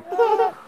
不，